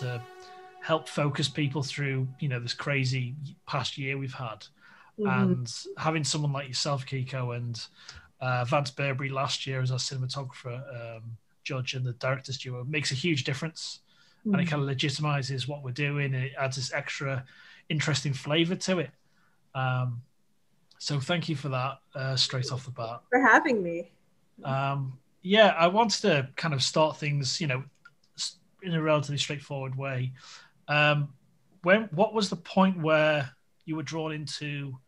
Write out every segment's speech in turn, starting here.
To help focus people through, you know, this crazy past year we've had. Mm-hmm. And having someone like yourself, Kiko, and uh, Vance Burbury last year as our cinematographer, um, judge, and the director's duo makes a huge difference. Mm-hmm. And it mm. kind of legitimizes what we're doing and it adds this extra interesting flavor to it. Um, so thank you for that uh, straight off the bat. For having me. Um, yeah, I wanted to kind of start things, you know, in a relatively straightforward way. Um, when what was the point where you were drawn into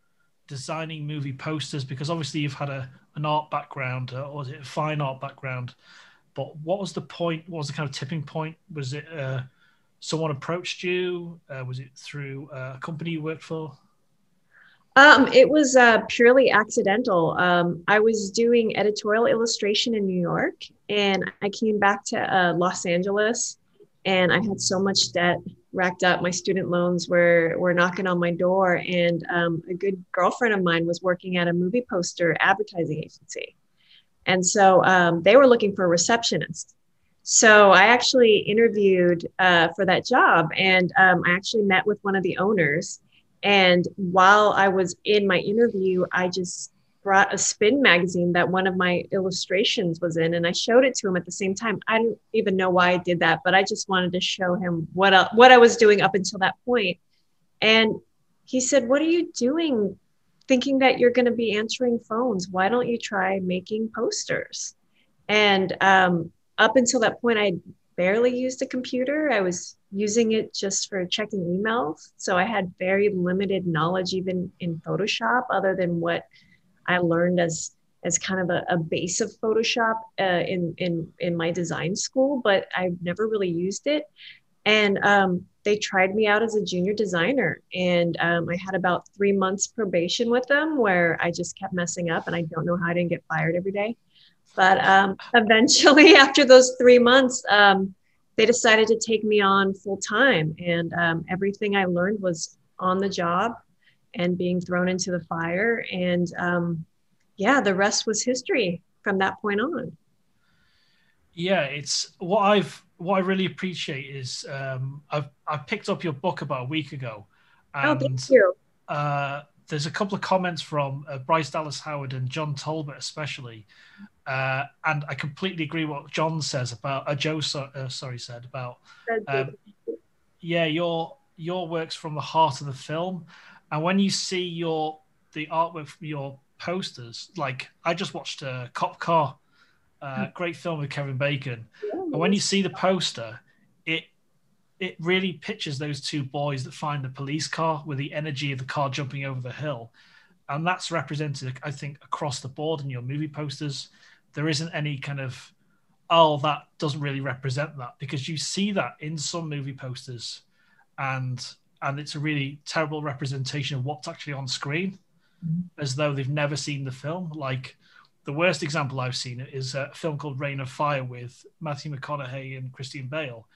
designing movie posters? Because obviously you've had a an art background, uh, or was it a fine art background? But what was the point? What was the kind of tipping point? Was it uh, someone approached you? Uh, was it through uh, a company you worked for? Um, it was uh, purely accidental. Um, I was doing editorial illustration in New York, and I came back to uh, Los Angeles, and I had so much debt racked up. My student loans were were knocking on my door, and um, a good girlfriend of mine was working at a movie poster advertising agency, and so um, they were looking for a receptionist. So I actually interviewed uh, for that job, and um, I actually met with one of the owners and while I was in my interview, I just brought a spin magazine that one of my illustrations was in and I showed it to him at the same time. I don't even know why I did that, but I just wanted to show him what uh, what I was doing up until that point. And he said, "What are you doing thinking that you're going to be answering phones? Why don't you try making posters?" And um, up until that point I barely used a computer. I was using it just for checking emails. So I had very limited knowledge even in Photoshop, other than what I learned as as kind of a, a base of Photoshop uh, in in in my design school, but I've never really used it. And um, they tried me out as a junior designer, and um, I had about three months probation with them, where I just kept messing up, and I don't know how I didn't get fired every day. But um, eventually, after those three months, um, they decided to take me on full time. And um, everything I learned was on the job and being thrown into the fire. And um, yeah, the rest was history from that point on. Yeah, it's what I've what I really appreciate is um, I've I picked up your book about a week ago, and oh, thank you. Uh, there's a couple of comments from uh, Bryce Dallas Howard and John Talbot, especially, uh, and I completely agree what John says about uh, Joe. So, uh, sorry, said about um, yeah, your your works from the heart of the film, and when you see your the artwork from your posters, like I just watched a uh, Cop Car, uh, hmm. great film with Kevin Bacon, and when you see the poster, it it really pictures those two boys that find the police car with the energy of the car jumping over the hill. And that's represented, I think, across the board in your movie posters. There isn't any kind of, oh, that doesn't really represent that because you see that in some movie posters and and it's a really terrible representation of what's actually on screen mm-hmm. as though they've never seen the film. Like the worst example I've seen is a film called Reign of Fire with Matthew McConaughey and Christian Bale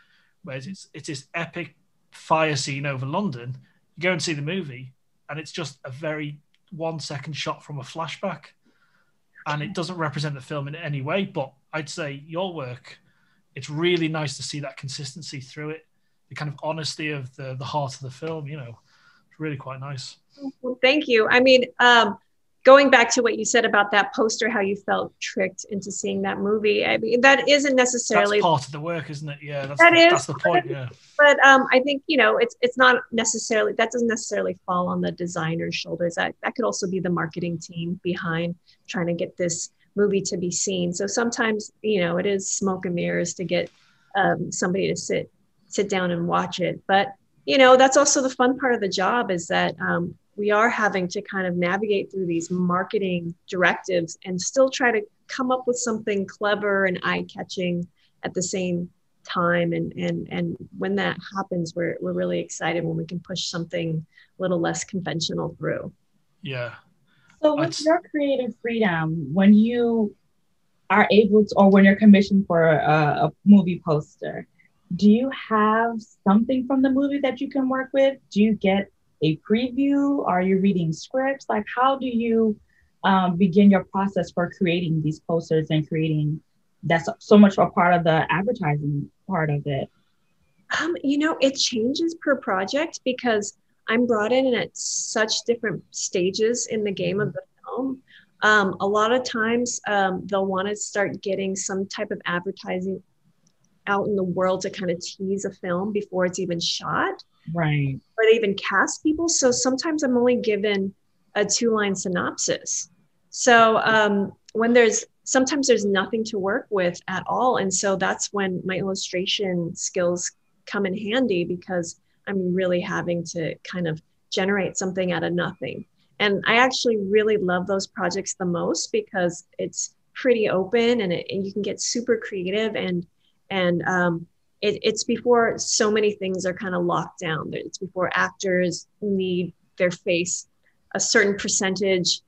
where it's it's this epic fire scene over London. You go and see the movie, and it's just a very one second shot from a flashback, and it doesn't represent the film in any way. But I'd say your work, it's really nice to see that consistency through it, the kind of honesty of the the heart of the film. You know, it's really quite nice. Well, thank you. I mean, um, going back to what you said about that poster, how you felt tricked into seeing that movie. I mean, that isn't necessarily that's part of the work, isn't it? Yeah, that's, that the, is, that's the point. Yeah, but um, I think you know, it's it's not necessarily that doesn't necessarily fall on the designer's shoulders. That that could also be the marketing team behind trying to get this movie to be seen. So sometimes you know, it is smoke and mirrors to get um, somebody to sit sit down and watch it, but you know that's also the fun part of the job is that um, we are having to kind of navigate through these marketing directives and still try to come up with something clever and eye-catching at the same time. And and and when that happens we're we're really excited when we can push something a little less conventional through. Yeah. So with your creative freedom when you are able to or when you're commissioned for a, a movie poster do you have something from the movie that you can work with do you get a preview? Are you reading scripts? Like, how do you um, begin your process for creating these posters and creating that's so much a part of the advertising part of it? Um, you know, it changes per project because I'm brought in at such different stages in the game of the film. Um, a lot of times um, they'll want to start getting some type of advertising out in the world to kind of tease a film before it's even shot. Right. Or they even cast people. So sometimes I'm only given a two line synopsis. So um, when there's sometimes there's nothing to work with at all. And so that's when my illustration skills come in handy because I'm really having to kind of generate something out of nothing. And I actually really love those projects the most because it's pretty open and, it, and you can get super creative and and um, it, it's before so many things are kind of locked down. It's before actors need their face a certain percentage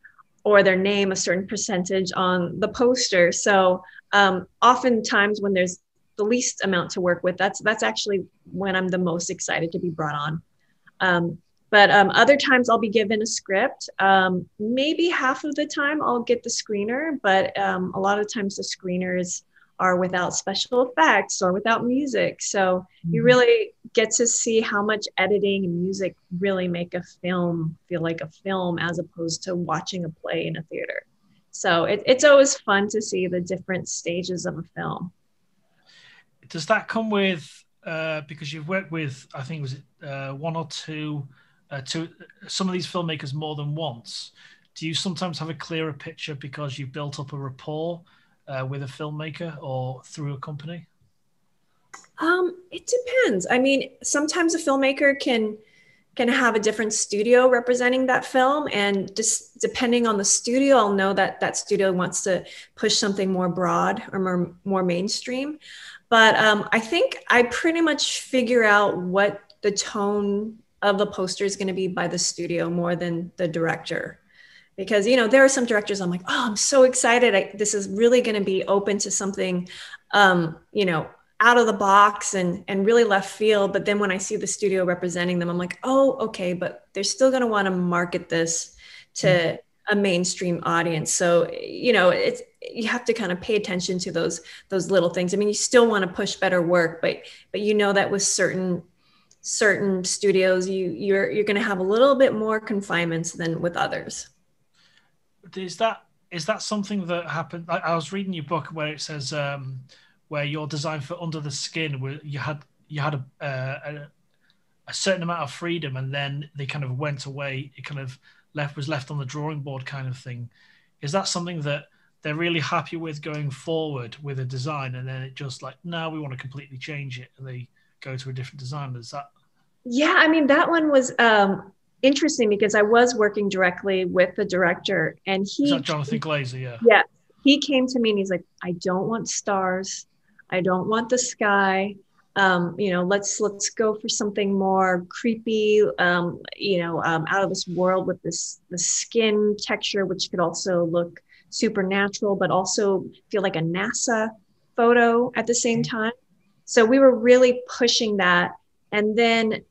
or their name a certain percentage on the poster. So um, oftentimes when there's the least amount to work with, that's that's actually when I'm the most excited to be brought on. Um, but um, other times I'll be given a script. Um, maybe half of the time I'll get the screener, but um, a lot of times the screeners are without special effects or without music. So mm-hmm. you really get to see how much editing and music really make a film feel like a film as opposed to watching a play in a theater. So it, it's always fun to see the different stages of a film. Does that come with, uh, because you've worked with, I think, was it uh, one or two, uh, two, some of these filmmakers more than once? Do you sometimes have a clearer picture because you've built up a rapport uh, with a filmmaker or through a company? Um, it depends. I mean, sometimes a filmmaker can can have a different studio representing that film, and just depending on the studio, I'll know that that studio wants to push something more broad or more more mainstream. But um, I think I pretty much figure out what the tone of the poster is going to be by the studio more than the director because you know there are some directors i'm like oh i'm so excited. I, this is really going to be open to something um, you know out of the box and and really left field. But then when i see the studio representing them i'm like oh okay but they're still going to want to market this to mm-hmm. a mainstream audience. So you know it's you have to kind of pay attention to those those little things. I mean you still want to push better work but but you know that with certain certain studios you you're you're going to have a little bit more confinements than with others is that is that something that happened? I, I was reading your book where it says um, where your design for Under the Skin, where you had you had a, uh, a, a certain amount of freedom, and then they kind of went away. It kind of left was left on the drawing board, kind of thing. Is that something that they're really happy with going forward with a design, and then it just like now we want to completely change it, and they go to a different design? Is that? Yeah, I mean that one was um, interesting because I was working directly with the director and he Jonathan Glazer, yeah. Yeah. He came to me and he's like, I don't want stars. I don't want the sky. Um, you know, let's let's go for something more creepy, um, you know, um, out of this world with this the skin texture, which could also look supernatural, but also feel like a NASA photo at the same mm-hmm. time. So we were really pushing that. And then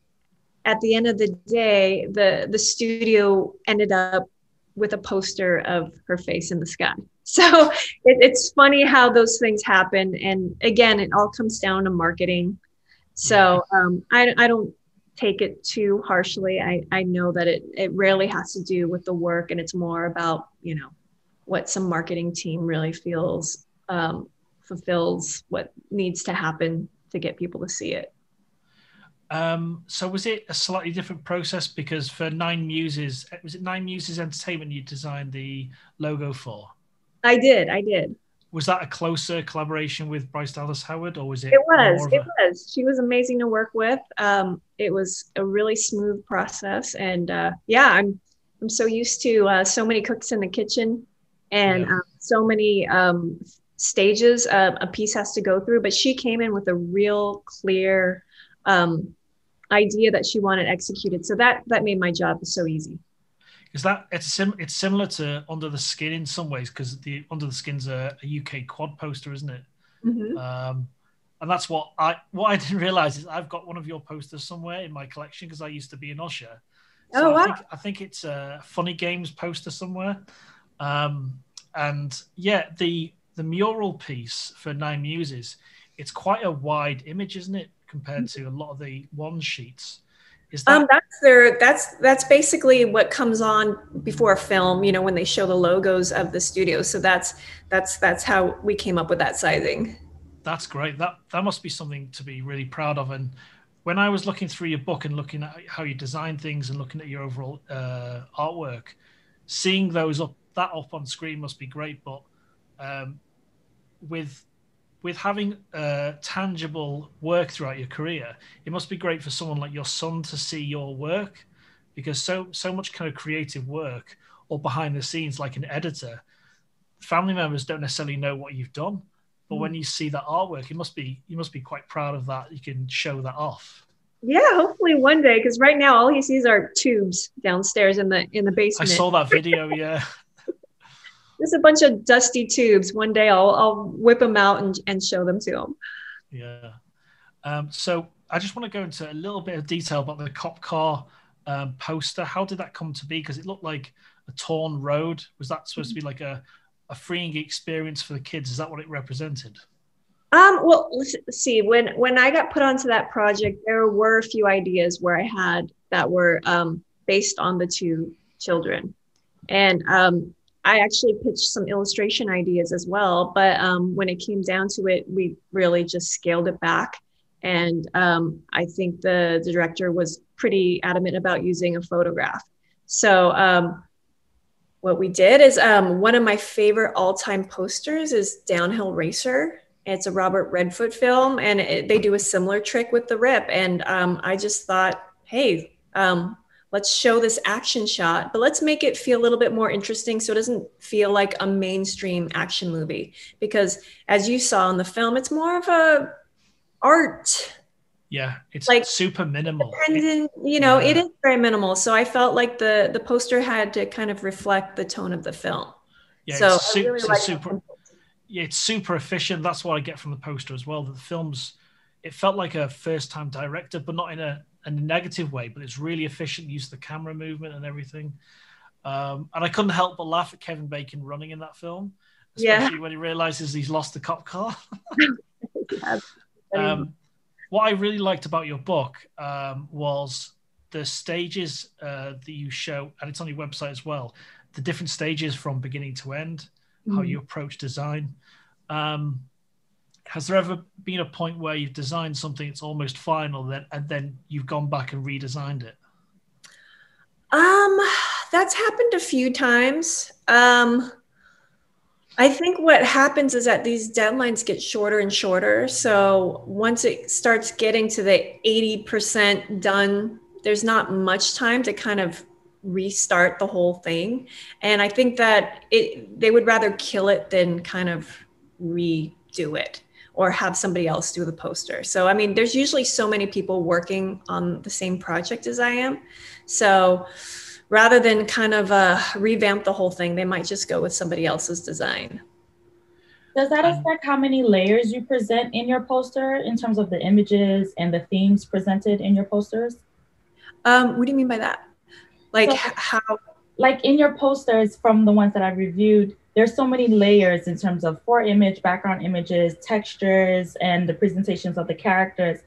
at the end of the day, the the studio ended up with a poster of her face in the sky. So it, it's funny how those things happen. And again, it all comes down to marketing. So um, I, I don't take it too harshly. I, I know that it, it rarely has to do with the work and it's more about, you know, what some marketing team really feels um, fulfills what needs to happen to get people to see it. Um, so was it a slightly different process because for Nine Muses, was it Nine Muses Entertainment you designed the logo for? I did, I did. Was that a closer collaboration with Bryce Dallas Howard, or was it? It was. It a... was. She was amazing to work with. Um, it was a really smooth process, and uh, yeah, I'm I'm so used to uh, so many cooks in the kitchen, and yeah. uh, so many um, stages uh, a piece has to go through. But she came in with a real clear um, idea that she wanted executed. So that that made my job so easy. Is that it's sim it's similar to Under the Skin in some ways because the Under the Skin's a, a UK quad poster, isn't it? Mm-hmm. Um, and that's what I what I didn't realize is I've got one of your posters somewhere in my collection because I used to be an usher. So oh wow! I think, I think it's a Funny Games poster somewhere. Um, and yeah, the the mural piece for Nine Muses, it's quite a wide image, isn't it? Compared to a lot of the one sheets. Is that- um, that's their that's that's basically what comes on before a film. You know, when they show the logos of the studio. So that's that's that's how we came up with that sizing. That's great. That that must be something to be really proud of. And when I was looking through your book and looking at how you design things and looking at your overall uh, artwork, seeing those up that up on screen must be great. But um, with with having uh, tangible work throughout your career, it must be great for someone like your son to see your work, because so so much kind of creative work or behind the scenes, like an editor, family members don't necessarily know what you've done, but mm. when you see that artwork, it must be you must be quite proud of that. You can show that off. Yeah, hopefully one day, because right now all he sees are tubes downstairs in the in the basement. I saw that video. Yeah. There's a bunch of dusty tubes. One day I'll I'll whip them out and, and show them to them. Yeah. Um, so I just want to go into a little bit of detail about the cop car um, poster. How did that come to be? Because it looked like a torn road. Was that supposed to be like a, a freeing experience for the kids? Is that what it represented? Um, well, let's see. When when I got put onto that project, there were a few ideas where I had that were um, based on the two children, and um, I actually pitched some illustration ideas as well, but um, when it came down to it, we really just scaled it back. And um, I think the, the, director was pretty adamant about using a photograph. So um, what we did is um, one of my favorite all-time posters is Downhill Racer. It's a Robert Redford film, and it, they do a similar trick with the rip. And um, I just thought, hey, um, let's show this action shot, but let's make it feel a little bit more interesting so it doesn't feel like a mainstream action movie. Because as you saw in the film, it's more of a art. Yeah, it's like super minimal. And you know, yeah. it is very minimal. So I felt like the the poster had to kind of reflect the tone of the film. Yeah, so it's, su- really it's super. Yeah, it's super efficient. That's what I get from the poster as well. That the film's, it felt like a first time director, but not in a a negative way, but it's really efficient use of the camera movement and everything. Um, and I couldn't help but laugh at Kevin Bacon running in that film, especially yeah. when he realizes he's lost the cop car. um, what I really liked about your book um, was the stages uh, that you show, and it's on your website as well. The different stages from beginning to end, mm-hmm. how you approach design. Um, has there ever been a point where you've designed something that's almost final then and then you've gone back and redesigned it? Um that's happened a few times. Um i think what happens is that these deadlines get shorter and shorter. So once it starts getting to the 80% done there's not much time to kind of restart the whole thing. And i think that it they would rather kill it than kind of redo it or have somebody else do the poster. So, I mean, there's usually so many people working on the same project as I am. So, rather than kind of uh, revamp the whole thing, they might just go with somebody else's design. Does that affect how many layers you present in your poster in terms of the images and the themes presented in your posters? Um, what do you mean by that? Like so, how? Like in your posters from the ones that I've reviewed, there's so many layers in terms of for image, background images, textures, and the presentations of the characters.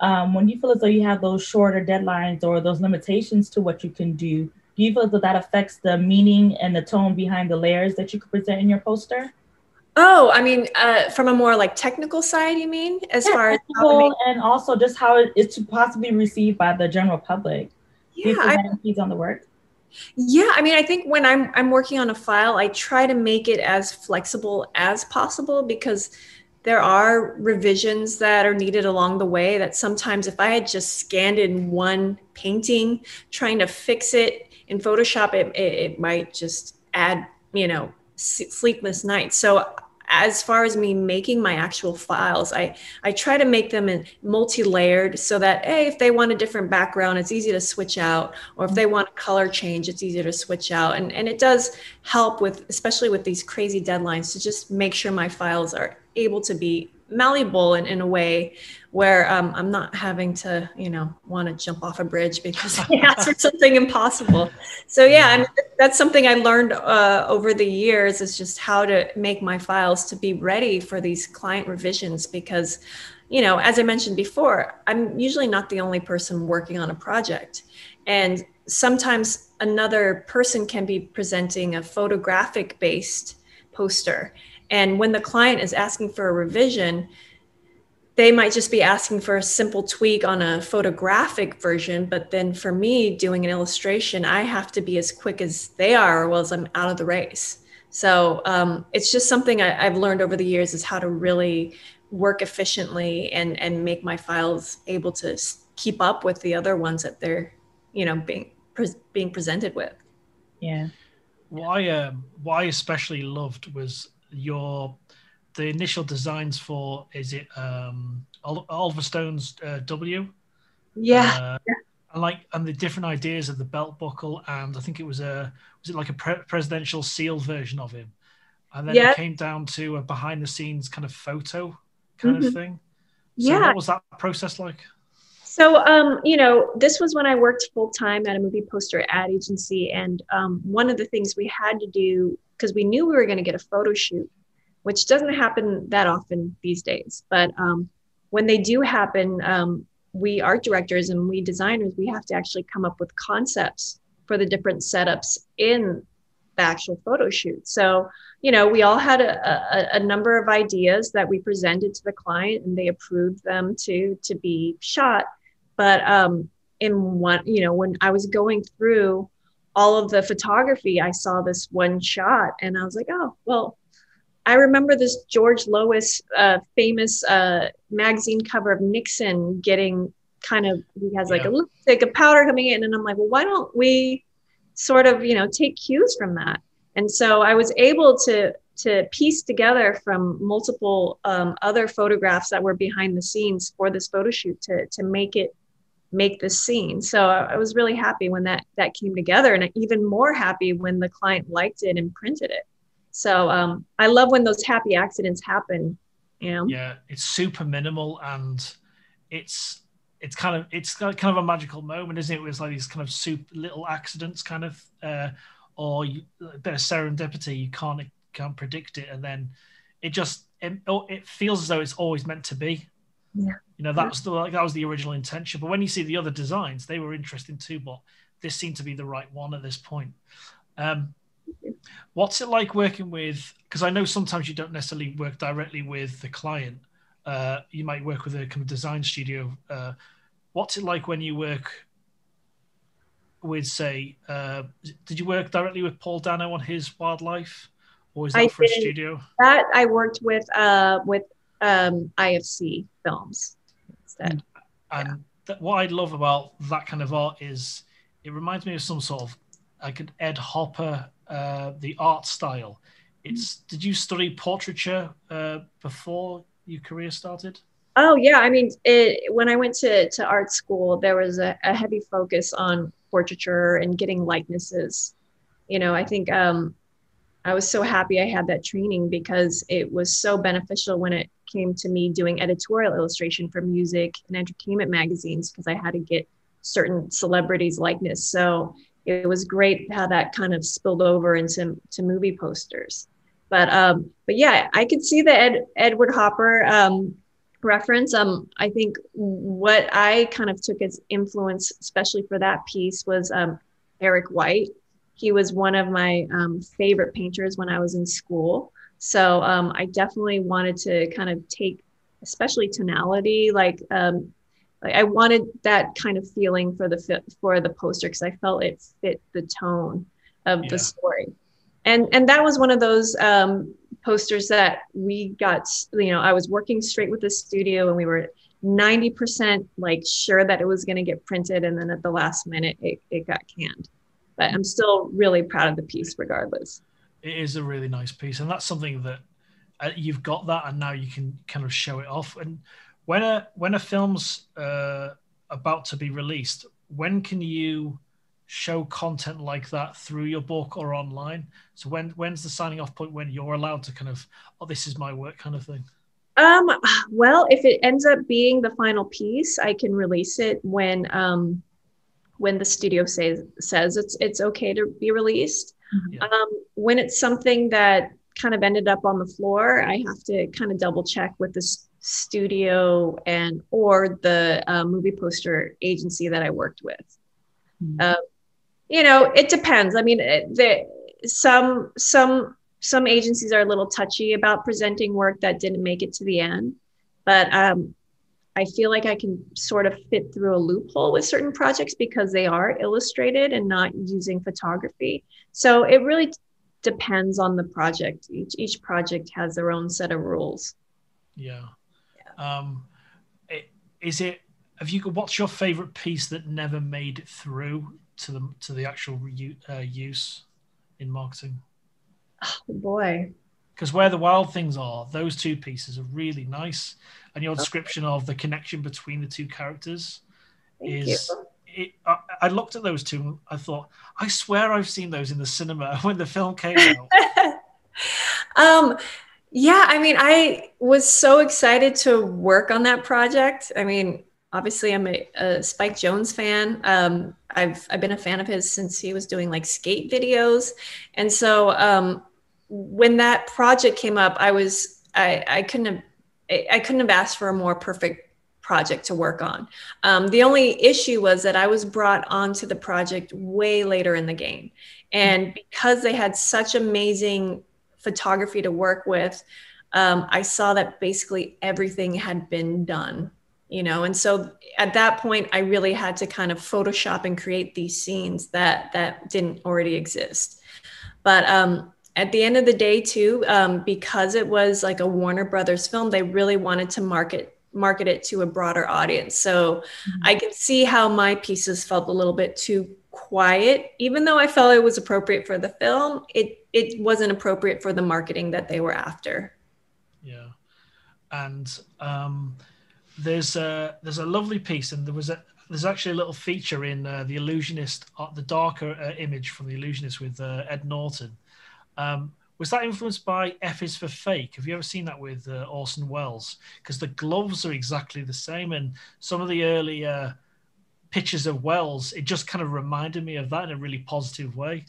Um, when you feel as though you have those shorter deadlines or those limitations to what you can do, do you feel as though that affects the meaning and the tone behind the layers that you could present in your poster? Oh, I mean, uh, from a more like technical side, you mean, as yeah, far as and also just how it is to possibly received by the general public. Yeah, do you I, on the work? Yeah, I mean, I think when I'm I'm working on a file, I try to make it as flexible as possible because there are revisions that are needed along the way that sometimes if I had just scanned in one painting, trying to fix it in Photoshop, it, it, it might just add, you know, sleepless nights. So as far as me making my actual files, I, I try to make them in multi-layered so that, hey, if they want a different background, it's easy to switch out. Or if they want a color change, it's easier to switch out. And, and it does help with, especially with these crazy deadlines, to just make sure my files are able to be malleable in, in a way where um, I'm not having to, you know, want to jump off a bridge because I asked for something impossible. So yeah, that's something I learned uh, over the years is just how to make my files to be ready for these client revisions because you know, as I mentioned before, I'm usually not the only person working on a project. And sometimes another person can be presenting a photographic based poster. And when the client is asking for a revision, they might just be asking for a simple tweak on a photographic version. But then for me, doing an illustration, I have to be as quick as they are, or else I'm out of the race. So um, it's just something I, have learned over the years is how to really work efficiently and and make my files able to keep up with the other ones that they're you know being pre- being presented with. Yeah. Why um why especially loved was your the initial designs for is it um Oliver Stone's uh, W? Yeah. Uh, yeah. And like and the different ideas of the belt buckle and I think it was a was it like a pre- presidential seal version of him, and then yeah. it came down to a behind the scenes kind of photo kind mm-hmm. of thing. So yeah. What was that process like? So, um, you know, this was when I worked full time at a movie poster ad agency. And um, one of the things we had to do, because we knew we were going to get a photo shoot, which doesn't happen that often these days. But um, when they do happen, um, we art directors and we designers, we have to actually come up with concepts for the different setups in the actual photo shoot. So, you know, we all had a, a, a, number of ideas that we presented to the client and they approved them to to be shot. But um, in one, you know, when I was going through all of the photography, I saw this one shot and I was like, oh, well, I remember this George Lois uh, famous uh, magazine cover of Nixon getting kind of, he has like yeah. a lipstick, a powder coming in. And I'm like, well, why don't we sort of, you know, take cues from that? And so I was able to to piece together from multiple um, other photographs that were behind the scenes for this photo shoot to to make it make this scene. So I was really happy when that that came together, and even more happy when the client liked it and printed it. So um, I love when those happy accidents happen. You know? Yeah, it's super minimal and it's it's kind of it's kind of a magical moment, isn't it? It was like these kind of super little accidents, kind of, uh, or you, a bit of serendipity. You can't can't predict it, and then it just it, it feels as though it's always meant to be. Yeah. You know, that was the like, that was the original intention. But when you see the other designs, they were interesting too. But this seemed to be the right one at this point. Um, what's it like working with? Because I know sometimes you don't necessarily work directly with the client. Uh, you might work with a kind of design studio. Uh, what's it like when you work with, say, uh, did you work directly with Paul Dano on his wildlife, or is that I for a studio? That I worked with uh, with um, IFC films instead. And yeah. th- what I love about that kind of art is it reminds me of some sort of like an Ed Hopper, uh, the art style. It's did you study portraiture uh, before your career started? Oh yeah, I mean, it, when I went to to art school, there was a, a heavy focus on portraiture and getting likenesses. You know, I think um, I was so happy I had that training because it was so beneficial when it came to me doing editorial illustration for music and entertainment magazines because I had to get certain celebrities' likeness. So it was great how that kind of spilled over into to movie posters. But um, but yeah, I could see the Ed, Edward Hopper um, reference. Um, I think what I kind of took as influence, especially for that piece, was um, Eric White. He was one of my um, favorite painters when I was in school. So um, I definitely wanted to kind of take, especially tonality, like um, like I wanted that kind of feeling for the for the poster because I felt it fit the tone of yeah. the story, and and that was one of those um, posters that we got. You know, I was working straight with the studio, and we were ninety percent like sure that it was going to get printed, and then at the last minute, it, it got canned. But I'm still really proud of the piece, regardless it is a really nice piece, and that's something that uh, you've got that, and now you can kind of show it off. And when a when a film's uh, about to be released, when can you show content like that through your book or online? So when when's the signing off point when you're allowed to kind of, oh, this is my work kind of thing? Um, well, if it ends up being the final piece, I can release it when um, when the studio says says it's it's okay to be released. Mm-hmm. Um, when it's something that kind of ended up on the floor, I have to kind of double check with the studio and or the uh, movie poster agency that I worked with. Mm-hmm. Uh, you know, it depends. I mean, the, some some some agencies are a little touchy about presenting work that didn't make it to the end, but um, I feel like I can sort of fit through a loophole with certain projects because they are illustrated and not using photography. So it really depends on the project. Each each project has their own set of rules. Yeah. yeah. Um, is it? Have you? Got? What's your favorite piece that never made it through to the to the actual uh, use in marketing? Oh boy. Because where the wild things are, those two pieces are really nice, and your description of the connection between the two characters Thank is. It, I, I, looked at those two. I thought, I swear I've seen those in the cinema when the film came out. um, yeah, I mean, I was so excited to work on that project. I mean, obviously I'm a, a Spike Jonze fan. Um, I've I've been a fan of his since he was doing like skate videos, and so um, when that project came up, I was I I couldn't have I couldn't have asked for a more perfect project to work on. Um, the only issue was that I was brought onto the project way later in the game, and because they had such amazing photography to work with. Um, I saw that basically everything had been done you know and so at that point i really had to kind of photoshop and create these scenes that that didn't already exist but um at the end of the day too um, because it was like a warner brothers film they really wanted to market market it to a broader audience so mm-hmm. i can see how my pieces felt a little bit too quiet even though i felt it was appropriate for the film it it wasn't appropriate for the marketing that they were after yeah and um there's a there's a lovely piece, and there was a there's actually a little feature in uh, the Illusionist, uh, the darker uh, image from the Illusionist with uh, Ed Norton. Um, was that influenced by F is for Fake? Have you ever seen that with uh, Orson Welles? Because the gloves are exactly the same, and some of the early uh, pictures of Welles, it just kind of reminded me of that in a really positive way.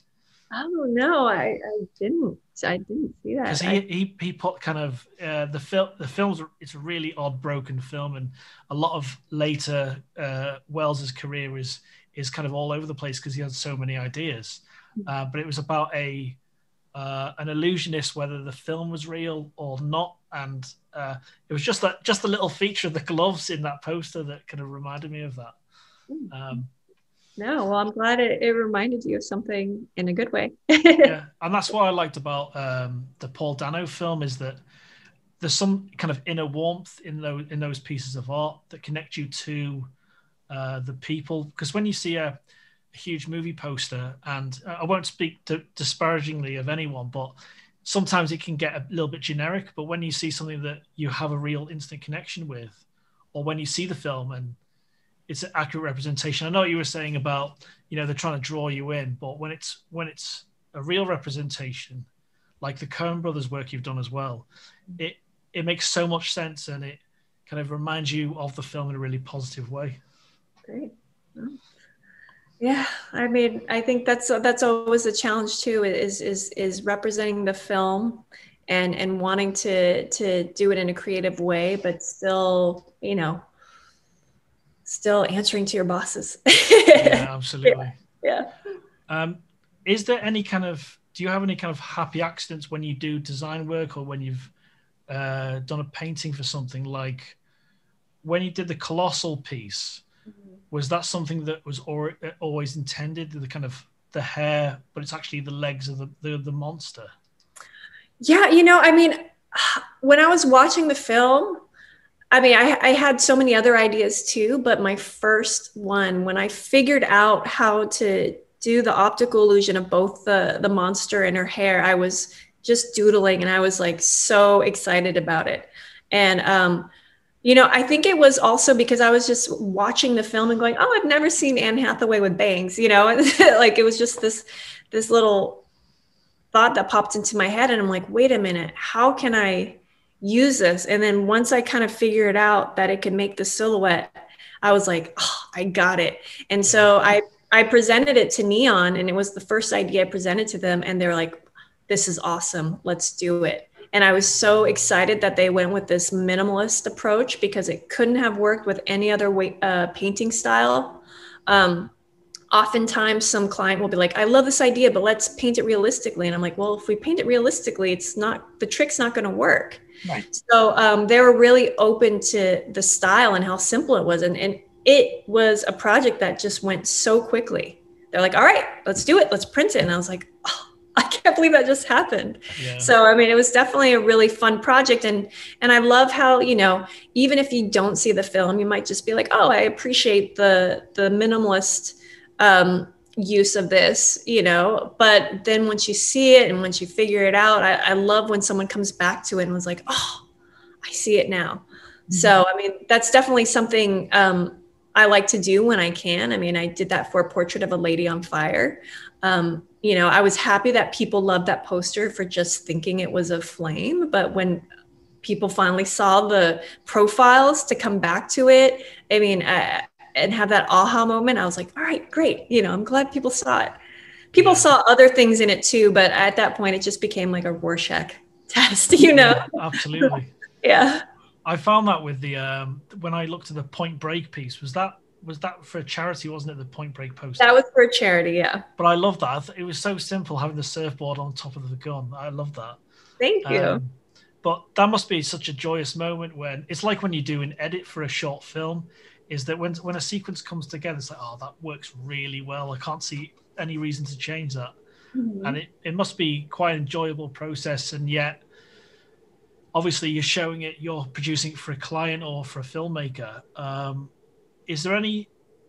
Oh no, I, I didn't. I didn't see that. Because he, he he put kind of uh, the film. The film's it's a really odd, broken film, and a lot of later uh, Welles's career is is kind of all over the place because he had so many ideas. Hmm. Uh, but it was about a uh, an illusionist, whether the film was real or not, and uh, it was just that just the little feature of the gloves in that poster that kind of reminded me of that. Hmm. Um, no, well, I'm glad it, it reminded you of something in a good way. yeah, and that's what I liked about um, the Paul Dano film is that there's some kind of inner warmth in those in those pieces of art that connect you to uh, the people. Because when you see a, a, huge movie poster, and uh, I won't speak to, disparagingly of anyone, but sometimes it can get a little bit generic. But when you see something that you have a real instant connection with, or when you see the film and it's an accurate representation. I know what you were saying about you know they're trying to draw you in, but when it's when it's a real representation, like the Coen Brothers work you've done as well, it it makes so much sense and it kind of reminds you of the film in a really positive way. Great. Yeah, I mean, I think that's that's always a challenge too. Is is is representing the film and and wanting to to do it in a creative way, but still, you know, still answering to your bosses. yeah, absolutely. Yeah. yeah. Um, is there any kind of do you have any kind of happy accidents when you do design work or when you've uh, done a painting for something like when you did the colossal piece. Was that something that was or, always intended the kind of the hair but it's actually the legs of the, the, the monster yeah you know i mean when i was watching the film I mean, I, I, had so many other ideas too, but my first one, when I figured out how to do the optical illusion of both the the monster and her hair, I was just doodling, and I was like so excited about it. And um, you know, I think it was also because I was just watching the film and going, "Oh, I've never seen Anne Hathaway with bangs," you know, like it was just this this little thought that popped into my head, and I'm like, "Wait a minute, how can I?" use this. And then once I kind of figured out that it could make the silhouette, I was like, oh, I got it. And so mm-hmm. I I presented it to Neon and it was the first idea I presented to them and they're like, this is awesome. Let's do it. And I was so excited that they went with this minimalist approach because it couldn't have worked with any other way, uh, painting style. Um, oftentimes, some client will be like, I love this idea, but let's paint it realistically. And I'm like, well, if we paint it realistically, it's not, the trick's not going to work. Right. So um, they were really open to the style and how simple it was. And, and it was a project that just went so quickly. They're like, all right, let's do it. Let's print it. And I was like, oh, I can't believe that just happened. Yeah. So I mean, it was definitely a really fun project, and and I love how you know even if you don't see the film, you might just be like, oh, I appreciate the the minimalist um, use of this, you know. But then once you see it and once you figure it out, I, I love when someone comes back to it and was like, oh, I see it now. Mm-hmm. So I mean, that's definitely something. Um, I like to do when I can. I mean, I did that for a portrait of a lady on fire. Um, you know, I was happy that people loved that poster for just thinking it was a flame. But when people finally saw the profiles to come back to it, I mean, uh, and have that aha moment, I was like, all right, great. You know, I'm glad people saw it. People saw other things in it too, but at that point, it just became like a Rorschach test, you know? Yeah, absolutely. yeah. I found that with the um, when I looked at the Point Break piece, was that was that for a charity, wasn't it? The Point Break poster. That was for a charity, yeah. But I love that. It was so simple having the surfboard on top of the gun. I love that. Thank you. Um, but that must be such a joyous moment when it's like when you do an edit for a short film, is that when when a sequence comes together, it's like, oh, that works really well. I can't see any reason to change that. Mm-hmm. And it, it must be quite an enjoyable process, and yet obviously you're showing it, you're producing it for a client or for a filmmaker. Um, is there any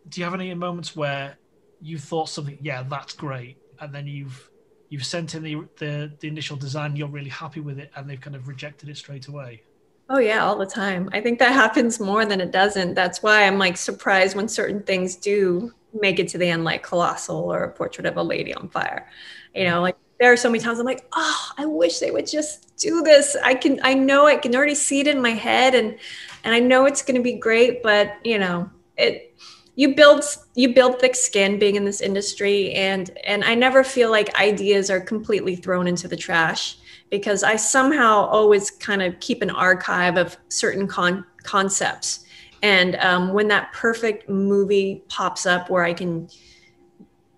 do you have any moments where you thought something yeah that's great and then you've you've sent in the, the the initial design you're really happy with it and they've kind of rejected it straight away? Oh yeah all the time. I think that happens more than it doesn't. That's why i'm like surprised when certain things do make it to the end like colossal or a portrait of a lady on fire. You know like there are so many times i'm like oh i wish they would just do this. I can i know i can already see it in my head and and i know it's going to be great but you know it you build you build thick skin being in this industry and and i never feel like ideas are completely thrown into the trash because i somehow always kind of keep an archive of certain con- concepts. And um, when that perfect movie pops up where i can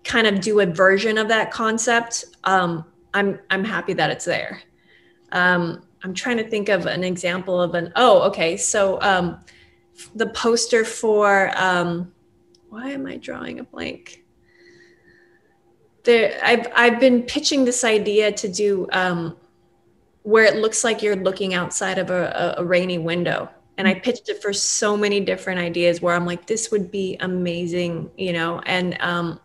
kind of do a version of that concept um, i'm i'm happy that it's there. Um, i'm trying to think of an example of an oh okay so um, the poster for um, why am I drawing a blank? There, I've I've been pitching this idea to do um, where it looks like you're looking outside of a, a, rainy window, and I pitched it for so many different ideas where I'm like, this would be amazing, you know, and um,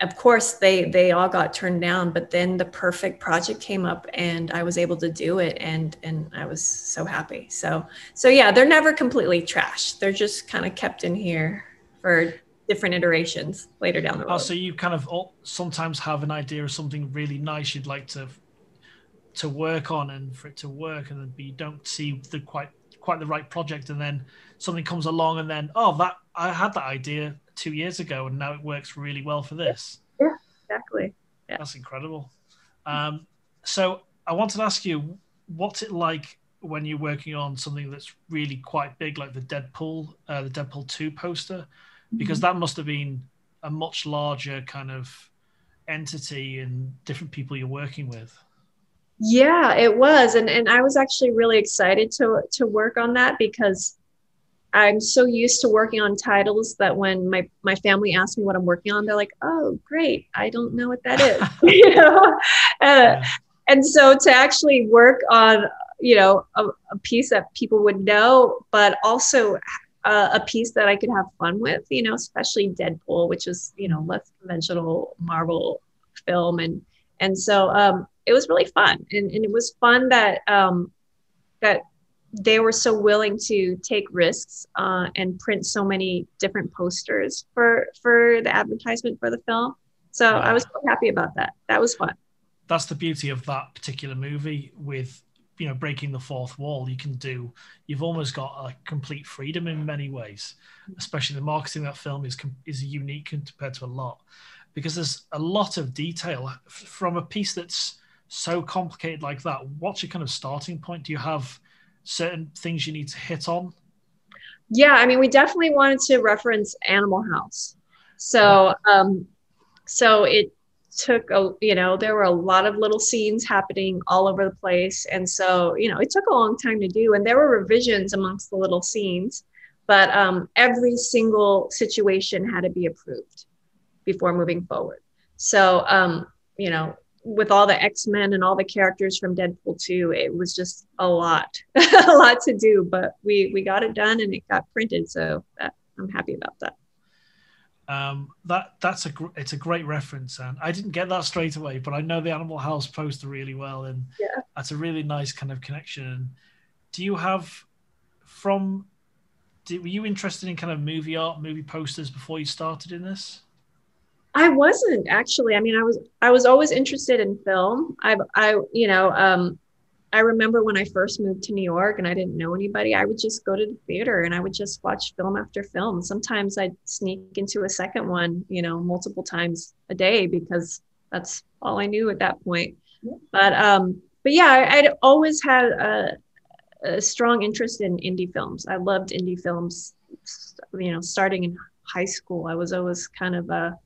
of course they they all got turned down but then the perfect project came up and i was able to do it and and i was so happy. So so yeah they're never completely trashed. They're just kind of kept in here for different iterations later down the oh, road. oh, so you kind of sometimes have an idea of something really nice you'd like to to work on and for it to work and then you don't see the quite quite the right project and then something comes along and then oh that i had that idea two years ago, and now it works really well for this. Yeah, exactly. Yeah. That's incredible. Um, so I wanted to ask you, what's it like when you're working on something that's really quite big, like the Deadpool, uh, the Deadpool two poster, because mm-hmm. that must have been a much larger kind of entity and different people you're working with. Yeah, it was, and and I was actually really excited to to work on that because I'm so used to working on titles that when my my family asks me what I'm working on, they're like, "Oh, great! I don't know what that is." you know, uh, and so to actually work on you know a, a piece that people would know, but also uh, a piece that I could have fun with, you know, especially Deadpool, which is you know less conventional Marvel film, and and so um, it was really fun, and and it was fun that um, that they were so willing to take risks uh, and print so many different posters for for the advertisement for the film. So yeah. I was so happy about that. That was fun. That's the beauty of that particular movie with you know breaking the fourth wall you can do you've almost got a complete freedom in many ways especially the marketing of that film is is unique compared to a lot because there's a lot of detail from a piece that's so complicated like that, what's your kind of starting point? Do you have certain things you need to hit on? Yeah, I mean, we definitely wanted to reference Animal House. So, um, so it took a, you know, there were a lot of little scenes happening all over the place, and so you know, it took a long time to do, and there were revisions amongst the little scenes, but um, every single situation had to be approved before moving forward. So, um, you know, with all the X-Men and all the characters from Deadpool 2, it was just a lot, a lot to do, but we, we got it done and it got printed. So that, I'm happy about that. Um, that that's a gr- it's a great reference, and I didn't get that straight away, but I know the Animal House poster really well, and yeah. that's a really nice kind of connection. Do you have from? Did, were you interested in kind of movie art, movie posters before you started in this? I wasn't actually. I mean, I was I was always interested in film. I I you know um, I remember when I first moved to New York and I didn't know anybody. I would just go to the theater and I would just watch film after film. Sometimes I'd sneak into a second one, you know, multiple times a day because that's all I knew at that point. But um, but yeah, I, would always had a, a strong interest in indie films. I loved indie films. You know, starting in high school, I was always kind of a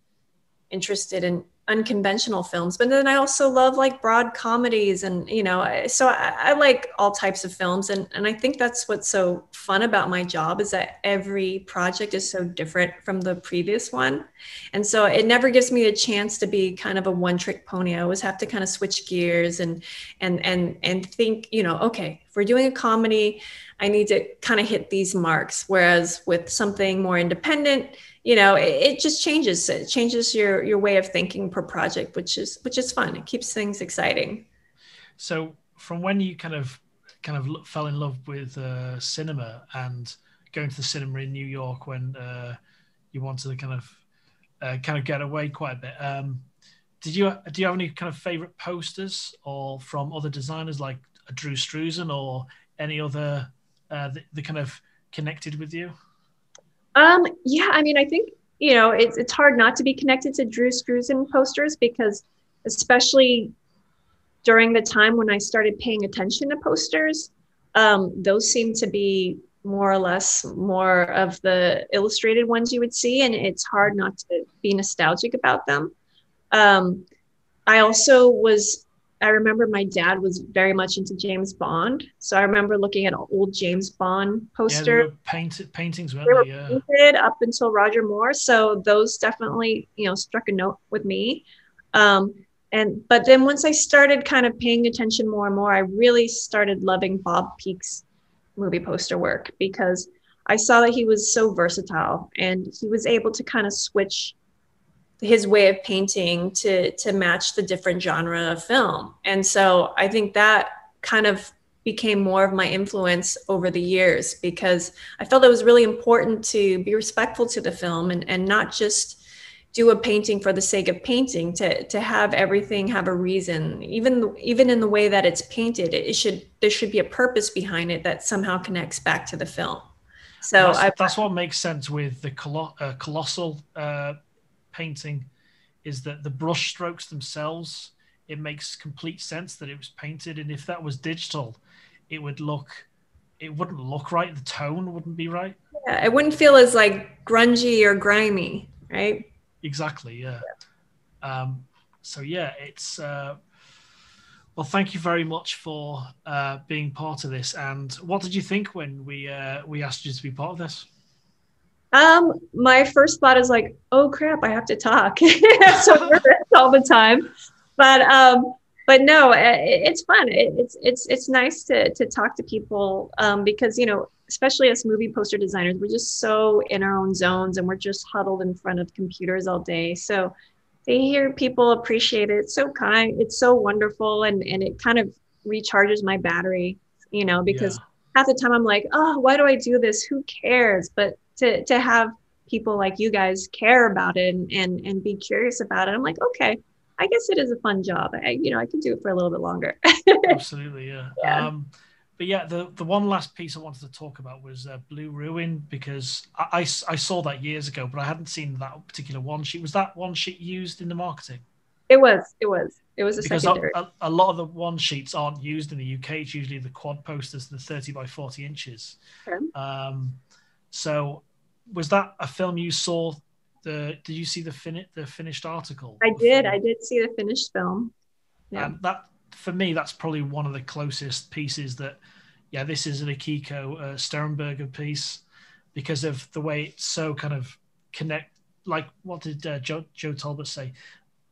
interested in unconventional films but then i also love like broad comedies and you know so I, I, like all types of films and, and i think that's what's so fun about my job is that every project is so different from the previous one. And so it never gives me a chance to be kind of a one trick pony. I always have to kind of switch gears and and and and think you know okay if we're doing a comedy i need to kind of hit these marks. Whereas with something more independent you know it, it, just changes it changes your your way of thinking per project which is which is fun. It keeps things exciting. So from when you kind of kind of fell in love with uh, cinema and going to the cinema in new york when uh, you wanted to kind of uh, kind of get away quite a bit um, did you do you have any kind of favorite posters or from other designers like drew struzan or any other uh, that, kind of connected with you um, yeah, I mean, I think you know it's it's hard not to be connected to Drew Struzan posters because especially during the time when I started paying attention to posters, um, those seem to be more or less more of the illustrated ones you would see, and it's hard not to be nostalgic about them. Um, I also was I remember my dad was very much into James Bond, so I remember looking at an old James Bond poster. Yeah, painted paintings, they were? Yeah. painted up until Roger Moore, so those definitely you know struck a note with me. Um, and but then once I started kind of paying attention more and more, I really started loving Bob Peak's movie poster work because I saw that he was so versatile and he was able to kind of switch his way of painting to to match the different genre of film. And so i think that kind of became more of my influence over the years because i felt it was really important to be respectful to the film and, and not just do a painting for the sake of painting to to have everything have a reason. Even even in the way that it's painted it should there should be a purpose behind it that somehow connects back to the film. So that's, I, that's what makes sense with the colo- uh, colossal uh, painting is that the brush strokes themselves it makes complete sense that it was painted and if that was digital it would look it wouldn't look right the tone wouldn't be right. Yeah it wouldn't feel as like grungy or grimy right? Exactly yeah, yeah. um so yeah it's uh well thank you very much for uh being part of this. And what did you think when we uh we asked you to be part of this um, my first thought is like, oh crap, I have to talk. so all the time. But um, but no, it, it's fun. It, it's it's it's nice to to talk to people um, because you know, especially as movie poster designers, we're just so in our own zones and we're just huddled in front of computers all day. So they hear people appreciate it. It's so kind. It's so wonderful, and and it kind of recharges my battery. You know, because yeah. half the time I'm like, oh, why do I do this? Who cares? But to to have people like you guys care about it and and, and be curious about it i'm like okay i guess it is a fun job i you know i can do it for a little bit longer absolutely yeah, yeah. Um, but yeah the the one last piece i wanted to talk about was uh, blue ruin because I, I, I saw that years ago but i hadn't seen that particular one sheet was that one sheet used in the marketing it was it was It was a because secondary. a, a lot of the one sheets aren't used in the UK. It's usually the quad posters, the 30 by 40 inches. Um, so, was that a film you saw? The did you see the fin the finished article? I did. I did see the finished film. Yeah. That for me, that's probably one of the closest pieces that, yeah, this is an Akiko uh, Stehrenberger piece because of the way it's so kind of connect. Like what did uh, Joe, Joe Talbot say?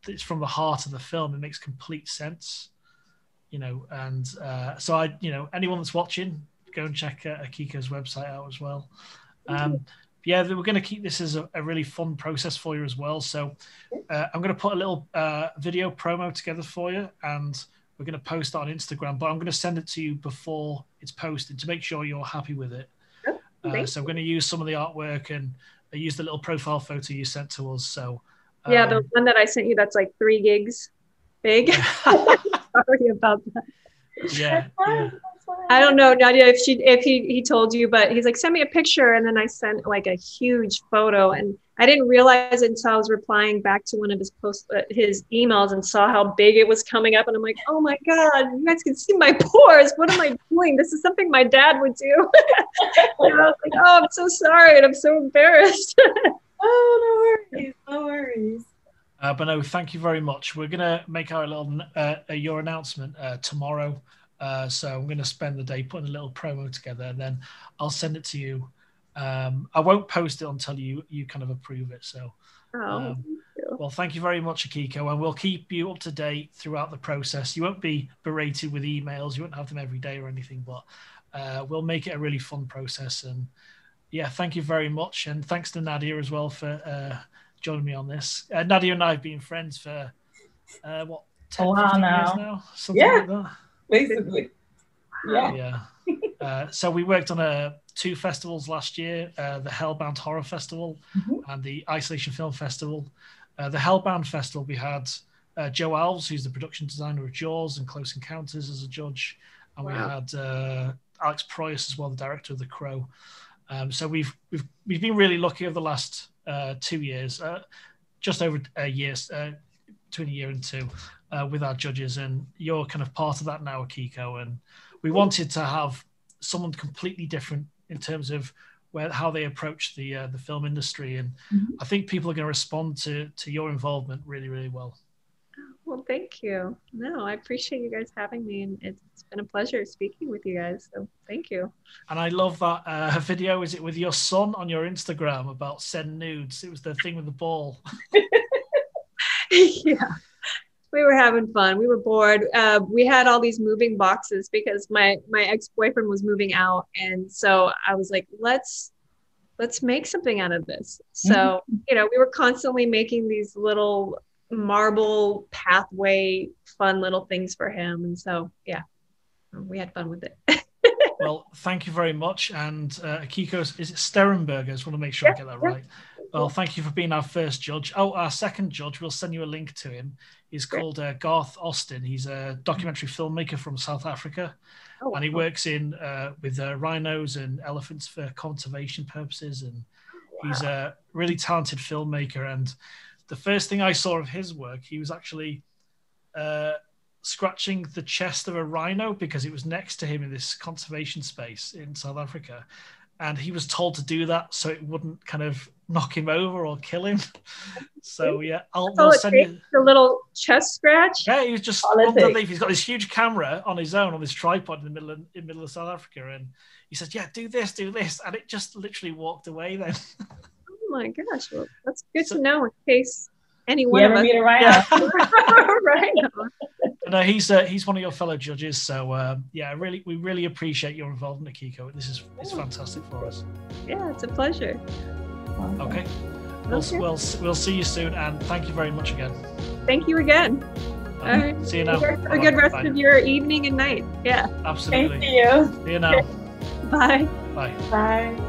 It's from the heart of the film. It makes complete sense, you know. And uh, so I, you know, anyone that's watching, go and check uh, Akiko's website out as well. Um, yeah, we're going to keep this as a, a, really fun process for you as well. So uh, I'm going to put a little uh, video promo together for you, and we're going to post on Instagram. But I'm going to send it to you before it's posted to make sure you're happy with it. Uh, so I'm going to use some of the artwork and I used the little profile photo you sent to us. So um, yeah, the one that I sent you that's like three gigs big. Sorry about that. Yeah, yeah. I don't know, Nadia, if she if he he told you, but he's like, send me a picture, and then I sent like a huge photo, and I didn't realize it until I was replying back to one of his post uh, his emails and saw how big it was coming up, and I'm like, oh my god, you guys can see my pores. What am I doing? This is something my dad would do. and I was like, oh, I'm so sorry, and I'm so embarrassed. oh, no worries, no worries. Uh, but no, thank you very much. We're gonna make our little uh, your announcement uh, tomorrow. Uh, so I'm going to spend the day putting a little promo together, and then I'll send it to you. Um, I won't post it until you you kind of approve it. So, oh, um, well, thank you very much, Akiko, and we'll keep you up to date throughout the process. You won't be berated with emails. You won't have them every day or anything, but uh, we'll make it a really fun process. And yeah, thank you very much, and thanks to Nadia as well for uh, joining me on this. Uh, Nadia and I have been friends for uh, what 10, a while now. years now, something yeah. like that basically. Yeah. Yeah. Uh, so we worked on uh, two festivals last year: uh, the Hellbound Horror Festival mm-hmm. and the Isolation Film Festival. Uh, the Hellbound Festival, we had uh, Joe Alves, who's the production designer of Jaws and Close Encounters, as a judge, and wow. we had uh, Alex Proyas as well, the director of The Crow. Um, so we've we've we've been really lucky over the last two years, just over a year, between a year and two uh, with our judges, and you're kind of part of that now, Akiko. And we wanted to have someone completely different in terms of where how they approach the uh, the film industry, and mm-hmm. I think people are going to respond to to your involvement really, really well. Well, thank you. No, I appreciate you guys having me, and it's been a pleasure speaking with you guys. So thank you. And I love that uh, video. Is it with your son on your Instagram about send nudes? It was the thing with the ball. yeah we were having fun. We were bored. Uh, we had all these moving boxes because my my ex boyfriend was moving out, and so I was like, let's let's make something out of this. So mm-hmm. you know, we were constantly making these little marble pathway fun little things for him, and so yeah, we had fun with it. well, thank you very much. And uh, Akiko's is it Stehrenberger? I just want to make sure I get that right. Well, thank you for being our first judge. Oh, our second judge, we'll send you a link to him. He's called uh, Garth Austin. He's a documentary filmmaker from South Africa, oh, and he works in uh, with uh, rhinos and elephants for conservation purposes. And wow. he's a really talented filmmaker. And the first thing I saw of his work, he was actually uh, scratching the chest of a rhino because it was next to him in this conservation space in South Africa and he was told to do that so it wouldn't kind of knock him over or kill him. So yeah, I'll we'll send you a little chest scratch. Yeah, he's just underneath. He's got this huge camera on his own on this tripod in the middle of, in the middle of South Africa, and he said, "Yeah, do this, do this," and it just literally walked away. Then. oh my gosh! Well, that's good so, to know in case anyone of us meet a rhino. rhino. No, he's uh, he's one of your fellow judges. So um, yeah, really, we really appreciate your involvement, Akiko. This is it's fantastic for us. Yeah, it's a pleasure. Okay. We'll, okay. we'll, we'll see you soon, and thank you very much again. Thank you again. Um, All right. See you now. Have a good rest Bye. of your evening and night. Yeah. Absolutely. Thank you. See you now. Bye. Bye. Bye.